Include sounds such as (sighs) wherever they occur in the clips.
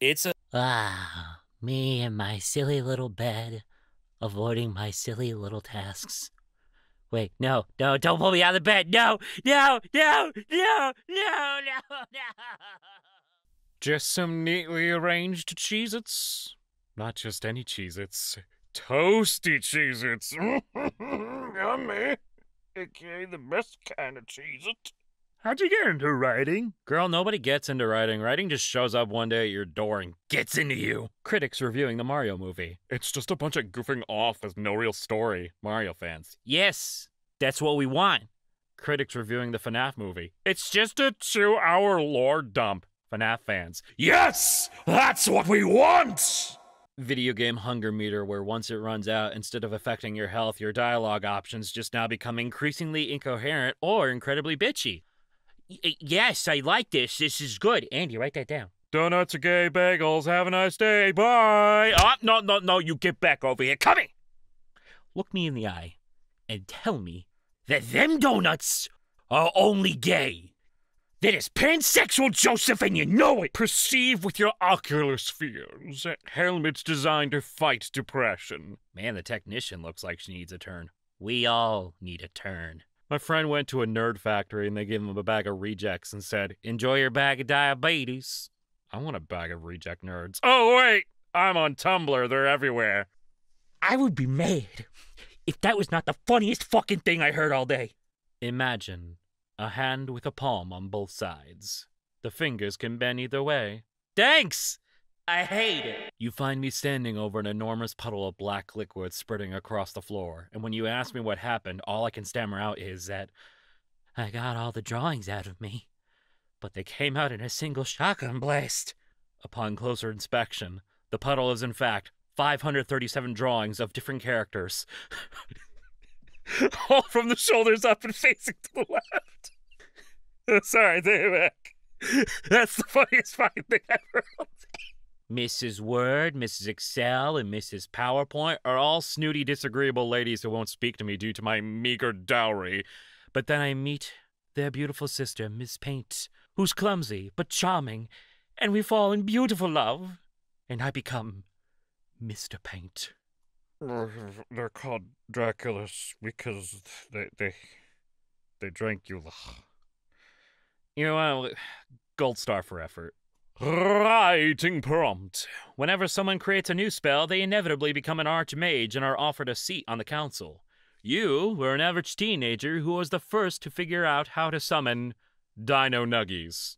it's a Ah, me and my silly little bed, avoiding my silly little tasks. Wait, no, no, don't pull me out of the bed. No, no, no, no, no, no, no. (laughs) Just some neatly arranged Cheez Its. Not just any Cheez Its. Toasty Cheez Its. (laughs) Yummy. AKA the best kind of Cheez It. How'd you get into writing? girl. Nobody gets into writing. Writing just shows up one day at your door and gets into you. Critics reviewing the Mario movie. It's just a bunch of goofing off with no real story. Mario fans. Yes, that's what we want. Critics reviewing the FNAF movie. It's just a two hour lore dump. FNAF fans. Yes! That's what we want! Video game hunger meter, where once it runs out, instead of affecting your health, your dialogue options just now become increasingly incoherent or incredibly bitchy. Yes, I like this. This is good. Andy, write that down. Donuts, are gay bagels. Have a nice day. Bye. Oh, no, no, no, you get back over here. Come here. Look me in the eye and tell me that them donuts are only gay. That is pansexual, Joseph, and you know it. Perceive with your ocular spheres. Helmets designed to fight depression. Man, the technician looks like she needs a turn. We all need a turn. My friend went to a nerd factory and they gave him a bag of rejects and said, Enjoy your bag of diabetes. I want a bag of reject nerds. Oh, wait! I'm on Tumblr. They're everywhere. I would be mad if that was not the funniest fucking thing I heard all day. Imagine a hand with a palm on both sides. The fingers can bend either way. Thanks! I hate it. You find me standing over an enormous puddle of black liquid spreading across the floor, and when you ask me what happened, all I can stammer out is that I got all the drawings out of me, but they came out in a single shotgun blast. Upon closer inspection, the puddle is in fact 537 drawings of different characters. (laughs) All from the shoulders up and facing to the left. (laughs) Sorry, back. (laughs) That's the funniest fucking thing ever. Mrs. Word, Mrs. Excel, and Mrs. PowerPoint are all snooty, disagreeable ladies who won't speak to me due to my meager dowry. But then I meet their beautiful sister, Miss Paint, who's clumsy but charming, and we fall in beautiful love, and I become Mr. Paint. They're called Draculas because they they they drank you. You know what? Gold star for effort. Writing prompt. Whenever someone creates a new spell, they inevitably become an archmage and are offered a seat on the council. You were an average teenager who was the first to figure out how to summon Dino Nuggies.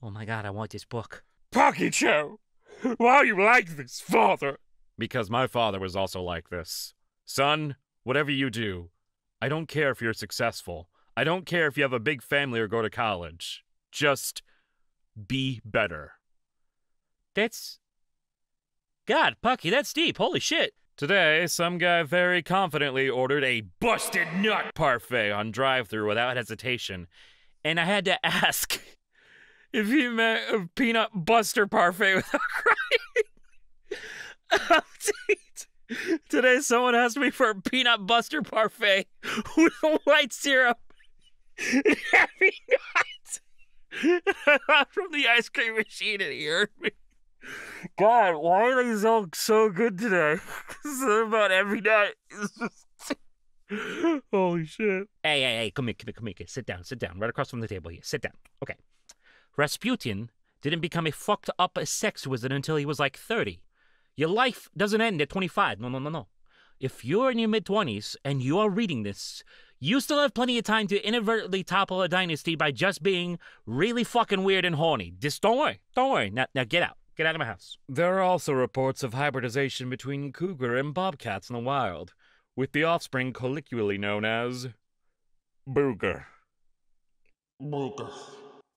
Oh my god, I want this book. Pocky Joe, why are you like this, father? Because my father was also like this. Son, whatever you do, I don't care if you're successful. I don't care if you have a big family or go to college. Just be better. That's. God, Pucky, that's deep. Holy shit. Today, some guy very confidently ordered a busted nut parfait on drive through without hesitation. And I had to (laughs) ask if he meant a peanut buster parfait (laughs) without crying. (laughs) Today, someone asked me for a peanut buster parfait with white syrup nuts. (laughs) From the ice cream machine, and he heard me. (laughs) God, why are these all so good today? (laughs) About every night. Holy shit. Hey, hey, hey, come here, come here, come here. Sit down, sit down. Right across from the table here. Sit down. Okay. Rasputin didn't become a fucked up sex wizard until he was like 30. Your life doesn't end at 25. No, no, no, no. If you're in your mid 20s and you are reading this, you still have plenty of time to inadvertently topple a dynasty by just being really fucking weird and horny. Just don't worry. Don't worry. Now, now get out. Get out of my house. There are also reports of hybridization between cougar and bobcats in the wild, with the offspring colloquially known as booger. Booger.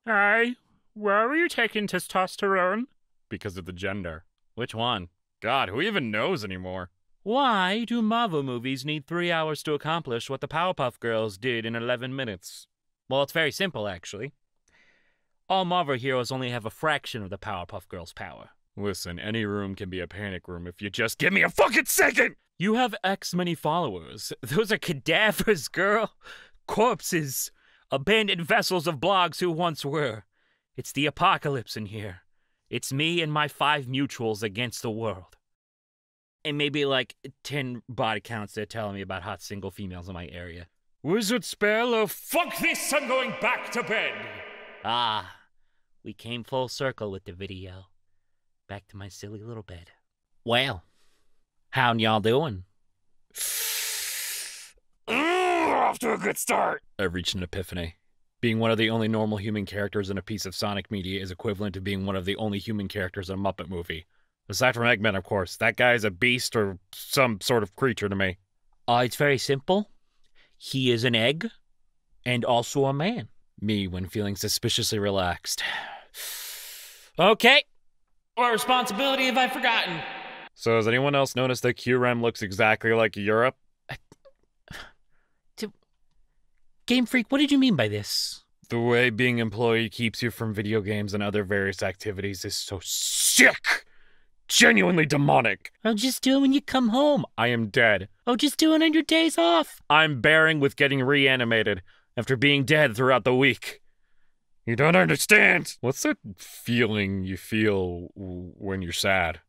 Hey, where are you taking testosterone? Because of the gender. Which one? God, who even knows anymore? Why do Marvel movies need three hours to accomplish what the Powerpuff Girls did in 11 minutes? Well, it's very simple, actually. All Marvel heroes only have a fraction of the Powerpuff Girls' power. Listen, any room can be a panic room if you just give me a fucking second! You have X many followers. (laughs) Those are cadavers, girl. Corpses. abandoned vessels of blogs who once were. It's the apocalypse in here. It's me and my five mutuals against the world. And maybe like 10 body counts that are telling me about hot single females in my area. Wizard spell of fuck this, I'm going back to bed. Ah, we came full circle with the video. Back to my silly little bed. Well, how y'all doing? off to a good start. I've reached an epiphany. Being one of the only normal human characters in a piece of Sonic media is equivalent to being one of the only human characters in a Muppet movie. Aside from Eggman, of course. That guy's a beast or some sort of creature to me. Uh, it's very simple. He is an egg and also a man. Me when feeling suspiciously relaxed. (sighs) okay. What responsibility have I forgotten? So, has anyone else noticed that QREM looks exactly like Europe? (sighs) Game Freak, what did you mean by this? The way being employed keeps you from video games and other various activities is so sick! Genuinely demonic! I'll just do it when you come home. I am dead. Oh, just do it on your days off. I'm bearing with getting reanimated after being dead throughout the week. You don't understand! What's that feeling you feel when you're sad?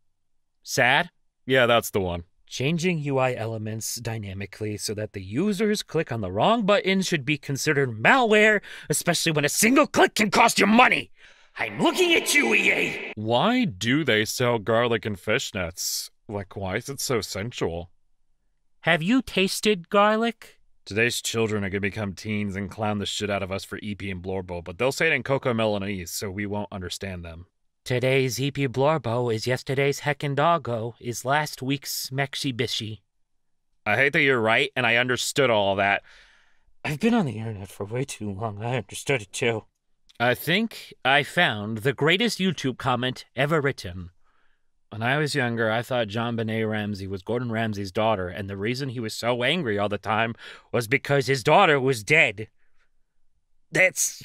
Sad? Yeah, that's the one. Changing UI elements dynamically so that the users click on the wrong button should be considered malware, especially when a single click can cost you money. I'm looking at you, EA! Why do they sell garlic and fishnets? Like, why is it so sensual? Have you tasted garlic? Today's children are gonna become teens and clown the shit out of us for EP and Blorbo, but they'll say it in Cocomelonese, so we won't understand them. Today's EP Blorbo is yesterday's Heckin' Doggo, is last week's Mexi Bishy. I hate that you're right, and I understood all that. I've been on the internet for way too long. I understood it too. I think I found the greatest YouTube comment ever written. When I was younger, I thought JonBenét Ramsey was Gordon Ramsay's daughter, and the reason he was so angry all the time was because his daughter was dead. That's.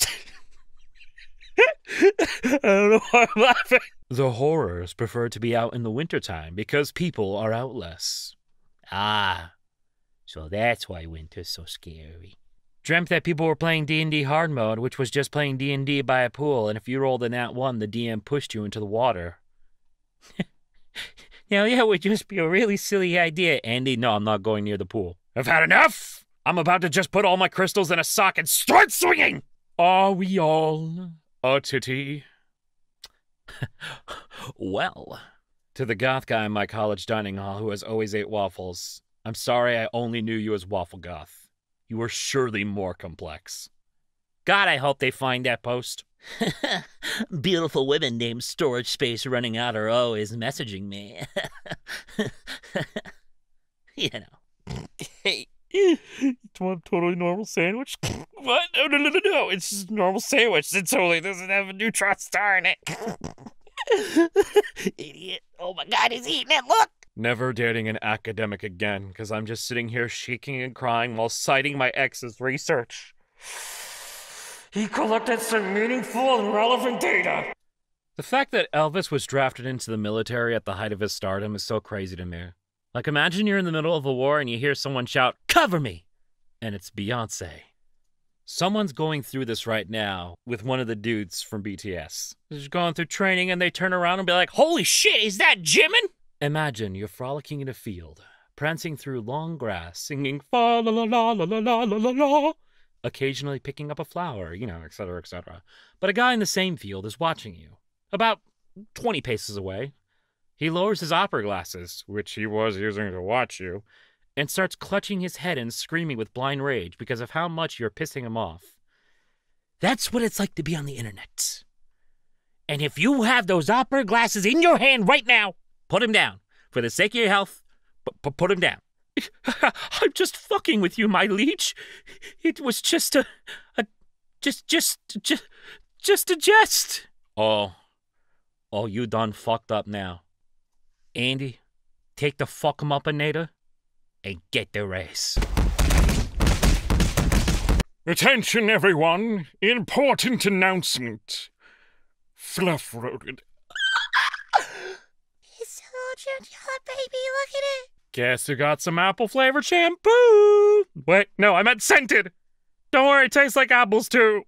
(laughs) I don't know why I'm laughing. The horrors prefer to be out in the wintertime because people are out less. Ah, so that's why winter's so scary. Dreamt that people were playing D&D hard mode, which was just playing D&D by a pool, and if you rolled a nat 1, the DM pushed you into the water. (laughs) Now, yeah, it would just be a really silly idea, Andy. No, I'm not going near the pool. I've had enough! I'm about to just put all my crystals in a sock and start swinging! Are we all a titty? (laughs) Well, To the goth guy in my college dining hall who has always ate waffles, I'm sorry I only knew you as Waffle Goth. You are surely more complex. God, I hope they find that post. (laughs) beautiful women named Storage Space Running Out are always messaging me. (laughs) you know. Hey, you want a totally normal sandwich? (laughs) What? No, no, no, no, no. It's just a normal sandwich. It totally doesn't have a neutron star in it. Idiot. Oh my god, he's eating it. Look! Never dating an academic again, because I'm just sitting here shaking and crying while citing my ex's research. He collected some meaningful and relevant data. The fact that Elvis was drafted into the military at the height of his stardom is so crazy to me. Like, imagine you're in the middle of a war and you hear someone shout, Cover me! And it's Beyonce. Someone's going through this right now with one of the dudes from BTS. They're just going through training and they turn around and be like, Holy shit, is that Jimin? Imagine you're frolicking in a field, prancing through long grass, singing fa la la la la la la la la la, occasionally picking up a flower, you know, etc., etc. But a guy in the same field is watching you, about 20 paces away. He lowers his opera glasses, which he was using to watch you, and starts clutching his head and screaming with blind rage because of how much you're pissing him off. That's what it's like to be on the internet. And if you have those opera glasses in your hand right now, put him down. For the sake of your health, p- p- put him down. (laughs) I'm just fucking with you, my leech. It was just a, a, just, just, just, just a jest. Oh, oh, you done fucked up now. Andy, take the fuck 'em up, Anita, and get the race. Attention, everyone! Important announcement. Fluff Road. He's so cute, baby. Look at it. Guess who got some apple flavored shampoo? Wait, no, I meant scented. Don't worry, it tastes like apples too.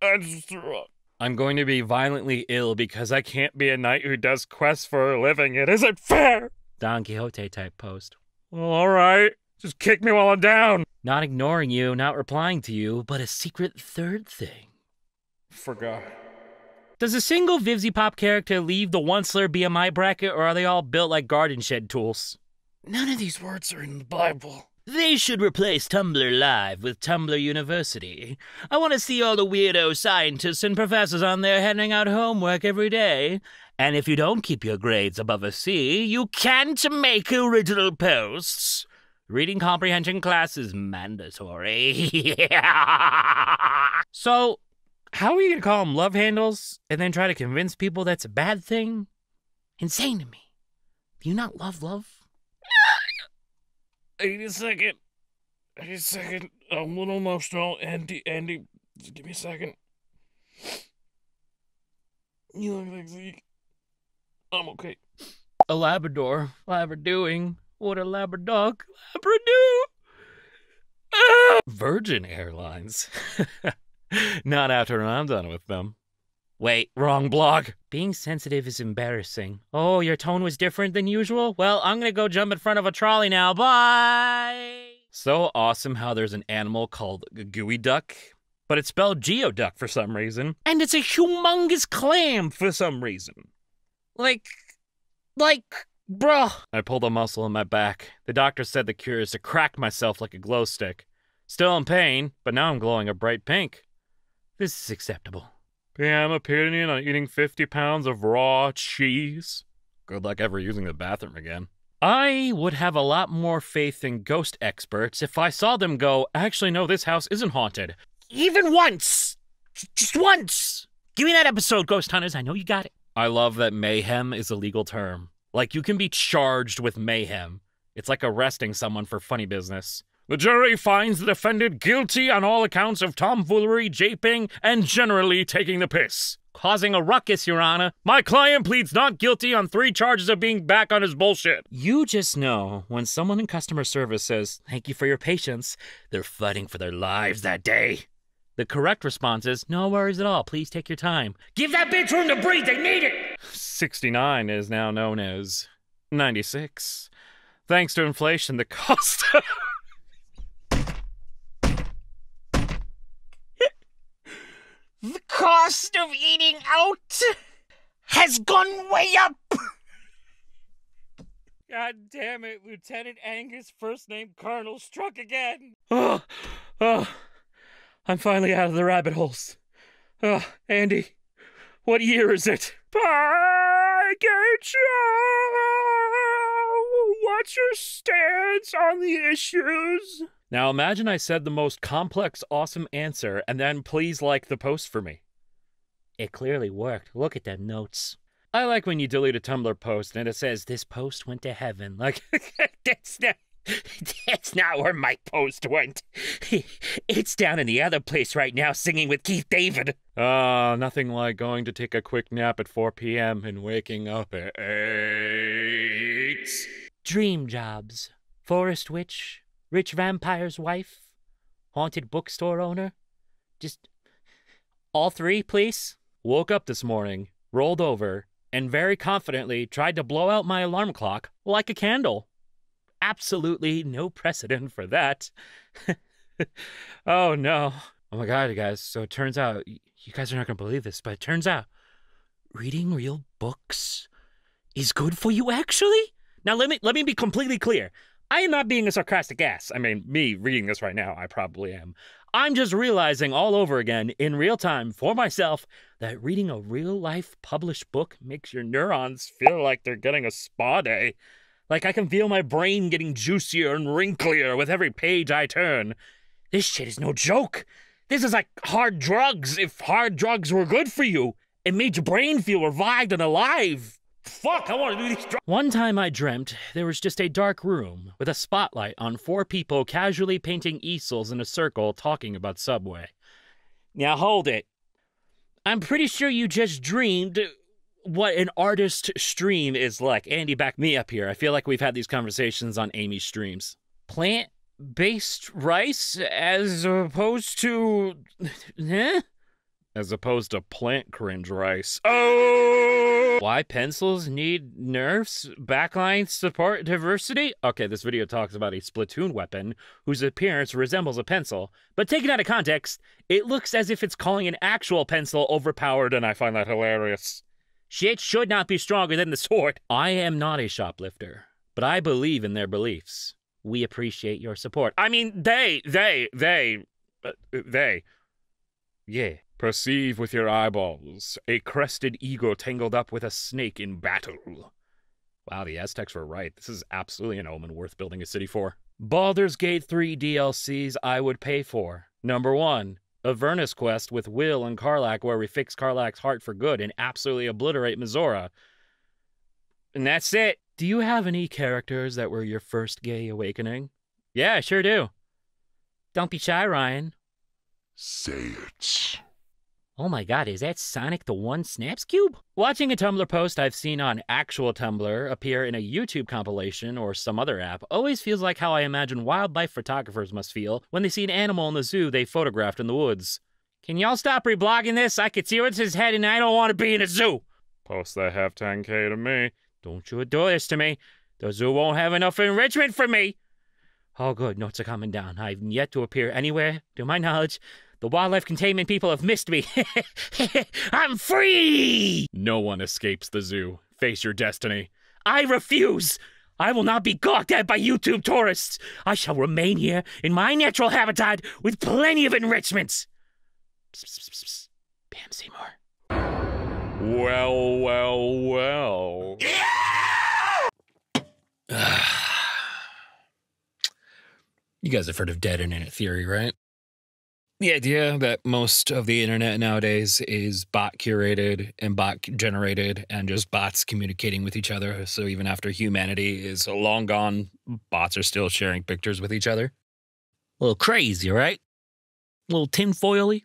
I just threw up. I'm going to be violently ill because I can't be a knight who does quests for a living. It isn't fair. Don Quixote type post. Well, all right. Just kick me while I'm down. Not ignoring you, not replying to you, but a secret third thing. Forgot. Does a single VivziePop character leave the Onceler BMI bracket, or are they all built like garden shed tools? None of these words are in the Bible. They should replace Tumblr Live with Tumblr University. I want to see all the weirdo scientists and professors on there handing out homework every day. And if you don't keep your grades above a C, you can't make original posts. Reading comprehension class is mandatory. (laughs) so, how are you going to call them love handles and then try to convince people that's a bad thing? Insane to me. Do you not love love? I need a second. I need a second. I'm a little emotional. Andy, Andy, just give me a second. You look like Zeke. I'm okay. A Labrador. Labradoing. What a Labradog. Labrador. Ah! Virgin Airlines. (laughs) Not after I'm done with them. Wait, wrong blog. Being sensitive is embarrassing. Oh, your tone was different than usual? Well, I'm gonna go jump in front of a trolley now. Bye! So awesome how there's an animal called gooey duck, but it's spelled Geoduck for some reason. And it's a humongous clam for some reason. Like, like, bruh. I pulled a muscle in my back. The doctor said the cure is to crack myself like a glow stick. Still in pain, but now I'm glowing a bright pink. This is acceptable. PM opinion on eating 50 pounds of raw cheese. Good luck ever using the bathroom again. I would have a lot more faith in ghost experts if I saw them go, actually, no, this house isn't haunted. Even once! Just once! Give me that episode, Ghost Hunters. I know you got it. I love that mayhem is a legal term. Like, you can be charged with mayhem. It's like arresting someone for funny business. The jury finds the defendant guilty on all accounts of tomfoolery, japing, and generally taking the piss. Causing a ruckus, Your Honor. My client pleads not guilty on three charges of being back on his bullshit. You just know when someone in customer service says, Thank you for your patience, they're fighting for their lives that day. The correct response is, No worries at all. Please take your time. Give that bitch room to breathe. They need it. 69 is now known as 96. Thanks to inflation, the cost. (laughs) the cost of eating out has gone way up. God damn it, Lieutenant Angus, first name Colonel, struck again. Oh, oh, I'm finally out of the rabbit holes. Oh, Andy, what year is it? Package! What's your stance on the issues? Now imagine I said the most complex, awesome answer, and then please like the post for me. It clearly worked. Look at them notes. I like when you delete a Tumblr post and it says, This post went to heaven. Like, (laughs) that's not. That's not where my post went. (laughs) It's down in the other place right now singing with Keith David. Ah, uh, nothing like going to take a quick nap at 4 p.m. and waking up at 8. Dream jobs. Forest witch, rich vampire's wife, haunted bookstore owner. Just all three, please. Woke up this morning, rolled over, and very confidently tried to blow out my alarm clock like a candle. Absolutely no precedent for that. (laughs) oh no. Oh my god, you guys. So it turns out, you guys are not going to believe this, but it turns out reading real books is good for you, actually. Now, let me, let me be completely clear. I am not being a sarcastic ass. I mean, me reading this right now, I probably am. I'm just realizing all over again in real time for myself that reading a real life published book makes your neurons feel like they're getting a spa day. Like I can feel my brain getting juicier and wrinklier with every page I turn. This shit is no joke. This is like hard drugs if hard drugs were good for you. It made your brain feel revived and alive. Fuck, I want to do these drugs. One time I dreamt there was just a dark room with a spotlight on four people casually painting easels in a circle talking about Subway. Now hold it. I'm pretty sure you just dreamed what an artist stream is like. Andy, back me up here. I feel like we've had these conversations on Amy's streams. Plant based rice as opposed to. (laughs) Huh? As opposed to plant cringe rice. Oh! Why pencils need nerfs? Backline support diversity? Okay, this video talks about a Splatoon weapon whose appearance resembles a pencil, but taken out of context, it looks as if it's calling an actual pencil overpowered, and I find that hilarious. Shit should not be stronger than the sword. I am not a shoplifter, but I believe in their beliefs. We appreciate your support. I mean, they, they, they, uh, they. Yeah. Perceive with your eyeballs a crested eagle tangled up with a snake in battle. Wow, the Aztecs were right. This is absolutely an omen worth building a city for. Baldur's Gate 3 DLCs I would pay for. Number one, Avernus Quest with Will and Karlach, where we fix Karlach's heart for good and absolutely obliterate Mizora. And that's it. Do you have any characters that were your first gay awakening? Yeah, sure do. Don't be shy, Ryan. Say it. Oh my god, is that Sonic the One Snaps Cube? Watching a Tumblr post I've seen on actual Tumblr appear in a YouTube compilation or some other app always feels like how I imagine wildlife photographers must feel when they see an animal in the zoo they photographed in the woods. Can y'all stop reblogging this? I can see what's his head and I don't want to be in a zoo. Post that half 10k to me. Don't you do this to me. The zoo won't have enough enrichment for me. Oh, good. Notes are coming down. I've yet to appear anywhere, to my knowledge, the wildlife containment people have missed me. (laughs) I'm free! No one escapes the zoo. Face your destiny. I refuse! I will not be gawked at by YouTube tourists. I shall remain here in my natural habitat with plenty of enrichments. Psst, psst, psst, psst. Pam Seymour. Well, well, well. (sighs) you guys have heard of dead internet theory, right? The idea that most of the internet nowadays is bot curated and bot generated and just bots communicating with each other. So even after humanity is long gone, bots are still sharing pictures with each other. A little crazy, right? A little tinfoily?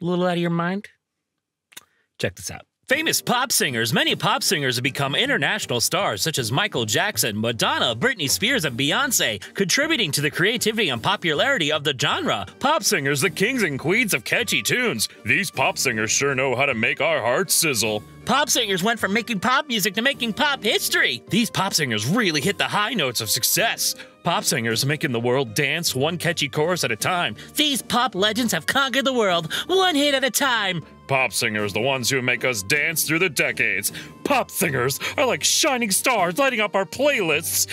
A little out of your mind? Check this out. Famous pop singers. Many pop singers have become international stars, such as Michael Jackson, Madonna, Britney Spears, and Beyonce, contributing to the creativity and popularity of the genre. Pop singers, the kings and queens of catchy tunes. These pop singers sure know how to make our hearts sizzle. Pop singers went from making pop music to making pop history. These pop singers really hit the high notes of success. Pop singers making the world dance one catchy chorus at a time. These pop legends have conquered the world one hit at a time. Pop singers, the ones who make us dance through the decades. Pop singers are like shining stars lighting up our playlists.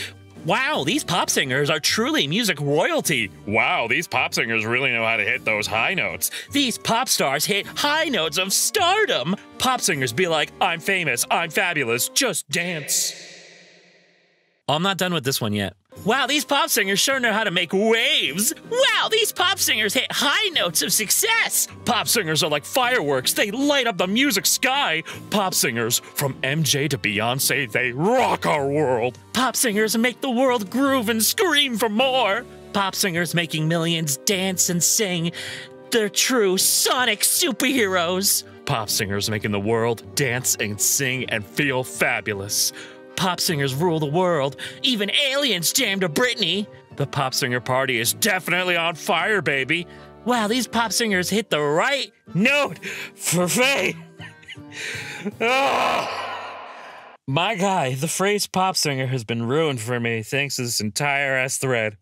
Wow, these pop singers are truly music royalty. Wow, these pop singers really know how to hit those high notes. These pop stars hit high notes of stardom. Pop singers be like, I'm famous, I'm fabulous, just dance. I'm not done with this one yet. Wow, these pop singers sure know how to make waves. Wow, these pop singers hit high notes of success. Pop singers are like fireworks, they light up the music sky. Pop singers, from MJ to Beyonce, they rock our world. Pop singers make the world groove and scream for more. Pop singers making millions dance and sing. They're true sonic superheroes. Pop singers making the world dance and sing and feel fabulous. Pop singers rule the world. Even aliens jam to Britney. The pop singer party is definitely on fire, baby. Wow, these pop singers hit the right note for fame. oh. (laughs) My guy, the phrase pop singer has been ruined for me thanks to this entire ass thread.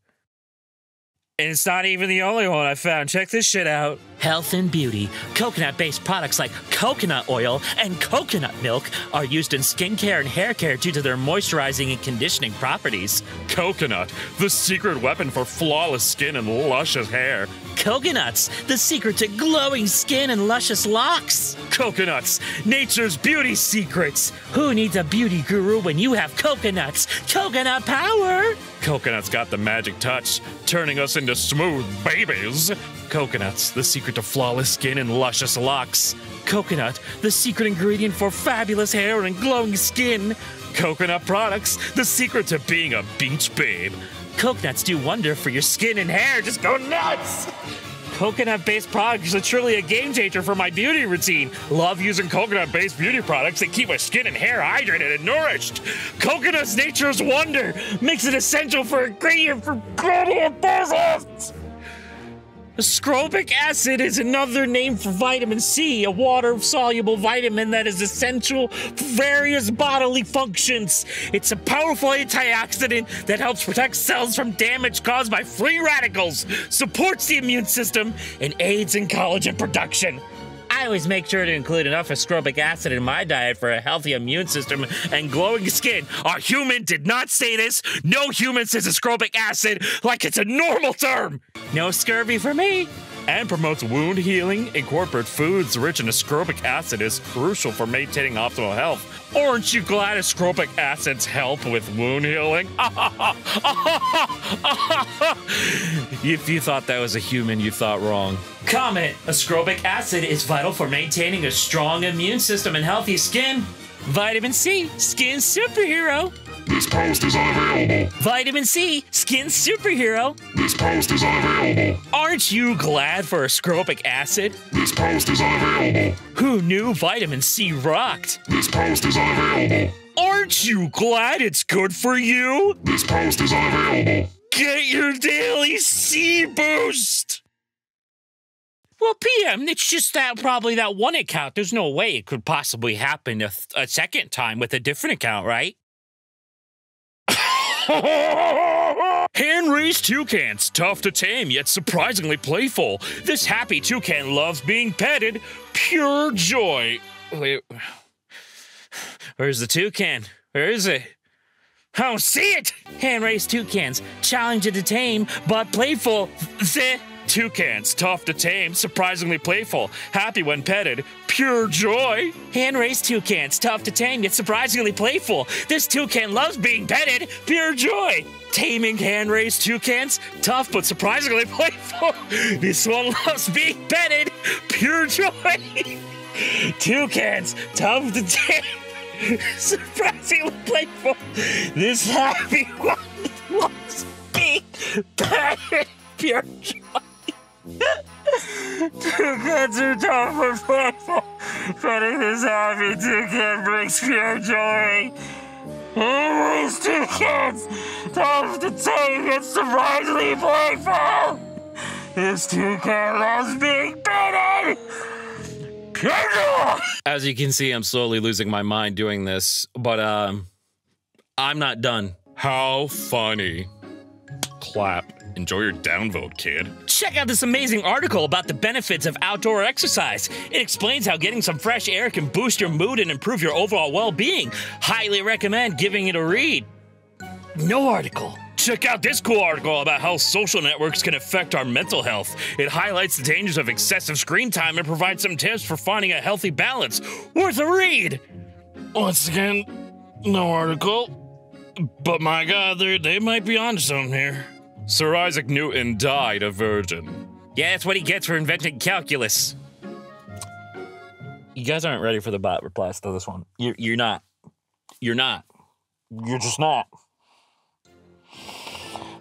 And it's not even the only one I found. Check this shit out. Health and beauty. Coconut based products like coconut oil and coconut milk are used in skincare and hair care due to their moisturizing and conditioning properties. Coconut, the secret weapon for flawless skin and luscious hair. Coconuts, the secret to glowing skin and luscious locks. Coconuts, nature's beauty secrets. Who needs a beauty guru when you have coconuts? Coconut power! Coconuts got the magic touch, turning us into smooth babies. Coconuts, the secret to flawless skin and luscious locks. Coconut, the secret ingredient for fabulous hair and glowing skin. Coconut products, the secret to being a beach babe. Coconuts do wonder for your skin and hair. Just go nuts! Coconut based products are truly a game changer for my beauty routine. Love using coconut based beauty products that keep my skin and hair hydrated and nourished. Coconut's nature's wonder makes it essential for a ingredient for beauty enthusiasts. Ascorbic acid is another name for vitamin C, a water soluble vitamin that is essential for various bodily functions. It's a powerful antioxidant that helps protect cells from damage caused by free radicals, supports the immune system, and aids in collagen production. I always make sure to include enough ascorbic acid in my diet for a healthy immune system and glowing skin. Our human did not say this. No human says ascorbic acid like it's a normal term. No scurvy for me. And promotes wound healing. Incorporate foods rich in ascorbic acid is crucial for maintaining optimal health. Aren't you glad ascorbic acids help with wound healing? (laughs) if you thought that was a human, you thought wrong. Comment Ascorbic acid is vital for maintaining a strong immune system and healthy skin. Vitamin C, skin superhero. This post is unavailable. Vitamin C, skin superhero. This post is unavailable. Aren't you glad for ascorbic acid? This post is unavailable. Who knew vitamin C rocked? This post is unavailable. Aren't you glad it's good for you? This post is unavailable. Get your daily C boost! Well, PM, it's just that probably that one account. There's no way it could possibly happen a, a second time with a different account, right? (laughs) Hand raised toucans, tough to tame yet surprisingly playful. This happy toucan loves being petted, pure joy. Wait, where's the toucan? Where is it? I don't see it! Hand raised toucans, challenging to tame, but playful. The toucans, tough to tame, surprisingly playful, happy when petted, pure joy. Hand raised toucans, tough to tame, yet surprisingly playful. This toucan loves being petted, pure joy. Taming hand raised toucans, tough but surprisingly (laughs) playful. This one loves being petted, pure joy. (laughs) Toucans, tough to tame. (laughs) Surprisingly playful. This happy one loves being petted, pure joy. Toucans are tough and playful. Petting this happy toucan brings pure joy. Anyways, toucans, tough to tame and surprisingly playful. This toucan loves being petted. As you can see, I'm slowly losing my mind doing this, but um, I'm not done. How funny. Clap. Enjoy your downvote, kid. Check out this amazing article about the benefits of outdoor exercise. It explains how getting some fresh air can boost your mood and improve your overall well being. Highly recommend giving it a read. No article. Check out this cool article about how social networks can affect our mental health. It highlights the dangers of excessive screen time and provides some tips for finding a healthy balance. Worth a read. Once again, no article. But my god, they they might be onto something here. Sir Isaac Newton died a virgin. Yeah, that's what he gets for inventing calculus. You guys aren't ready for the bot replies to this one. You're, you're not. You're not. You're just not.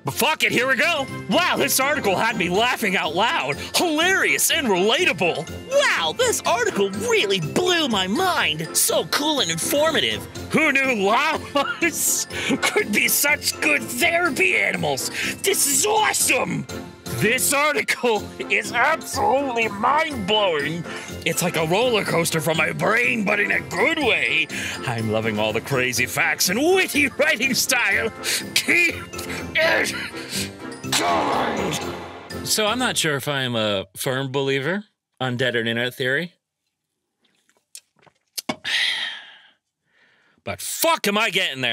But fuck it, here we go. Wow, this article had me laughing out loud. Hilarious and relatable. Wow, this article really blew my mind. So cool and informative. Who knew llamas (laughs) could be such good therapy animals? This is awesome. This article is absolutely mind blowing. It's like a roller coaster for my brain, but in a good way. I'm loving all the crazy facts and witty (laughs) writing style. Keep it going. So I'm not sure if I'm a firm believer on dead internet theory. (sighs) But fuck am I getting there?